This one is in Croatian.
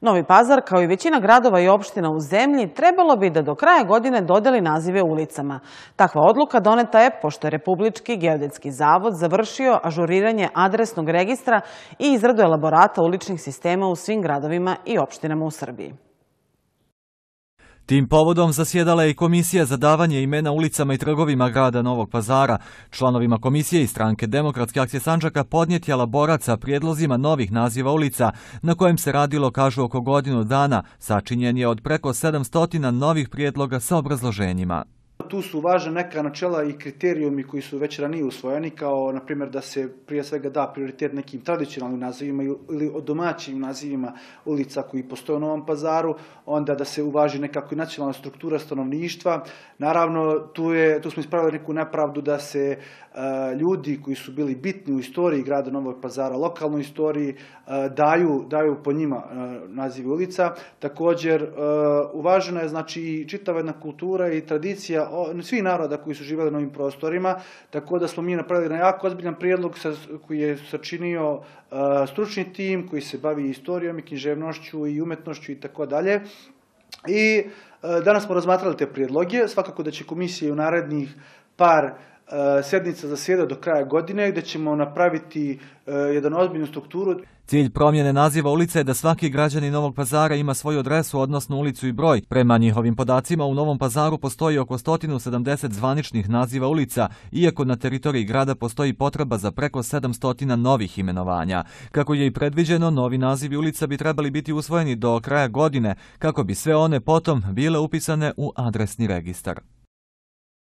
Novi Pazar, kao i većina gradova i opština u zemlji, trebalo bi da do kraja godine dodeli nazive ulicama. Takva odluka doneta je pošto je Republički geodetski zavod završio ažuriranje adresnog registra i izradu elaborata uličnih sistema u svim gradovima i opštinama u Srbiji. Tim povodom zasjedala je i komisija za davanje imena ulicama i trgovima grada Novog pazara. Članovima komisije i stranke Demokratske akcije Sančaka podnijeti elaborat sa prijedlozima novih naziva ulica, na kojem se radilo, kažu, oko godinu dana. Sačinjen je od preko 700 novih prijedloga sa obrazloženjima. Tu su važna neka načela i kriterijumi koji su već ranije usvojeni, kao na primjer da se prije svega da prioritet nekim tradicionalnim nazivima ili domaćim nazivima ulica koji postoje u Novom pazaru, onda da se uvaži nekako i nacionalna struktura stanovništva. Naravno, tu, je, tu smo ispravili neku nepravdu da se e, ljudi koji su bili bitni u istoriji grada Novog pazara, lokalnoj istoriji, e, daju, daju po njima e, nazivi ulica. Također, uvažena je znači i čitava jedna kultura i tradicija svih naroda koji su živjeli na ovim prostorima, tako da smo mi napravili na jako ozbiljan prijedlog koji je sačinio stručni tim koji se bavi istorijom i književnošću i umetnošću i tako dalje. I danas smo razmatrali te prijedloge, svakako da će komisija u narednih par sednica zasjeda do kraja godine gdje ćemo napraviti jedan ozbiljnu strukturu. Cilj promjene naziva ulice je da svaki građanin Novog pazara ima svoju adresu, odnosno ulicu i broj. Prema njihovim podacima u Novom pazaru postoji oko 170 zvaničnih naziva ulica, iako na teritoriji grada postoji potreba za preko 700 novih imenovanja. Kako je i predviđeno, novi nazivi ulica bi trebali biti usvojeni do kraja godine, kako bi sve one potom bile upisane u adresni registar.